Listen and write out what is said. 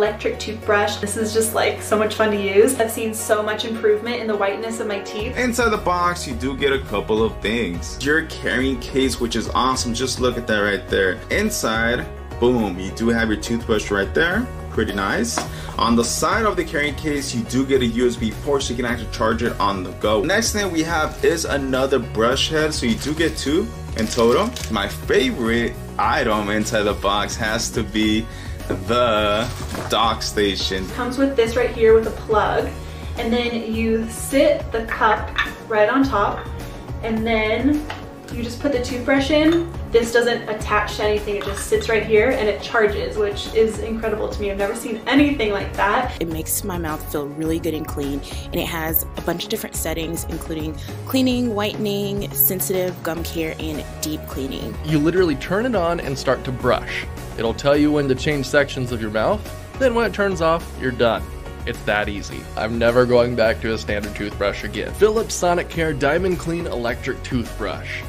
electric toothbrush. This is just like so much fun to use. I've seen so much improvement in the whiteness of my teeth. Inside the box, you do get a couple of things. Your carrying case, which is awesome. Just look at that right there. Inside, boom, you do have your toothbrush right there pretty nice. On the side of the carrying case, you do get a USB port so you can actually charge it on the go. Next thing we have is another brush head, so you do get two in total. My favorite item inside the box has to be the dock station. Comes with this right here with a plug, and then you sit the cup right on top, and then you just put the toothbrush in. This doesn't attach to anything, it just sits right here and it charges, which is incredible to me. I've never seen anything like that. It makes my mouth feel really good and clean, and it has a bunch of different settings, including cleaning, whitening, sensitive gum care, and deep cleaning. You literally turn it on and start to brush. It'll tell you when to change sections of your mouth, then when it turns off, you're done. It's that easy. I'm never going back to a standard toothbrush again. Philips Sonicare Diamond Clean Electric Toothbrush.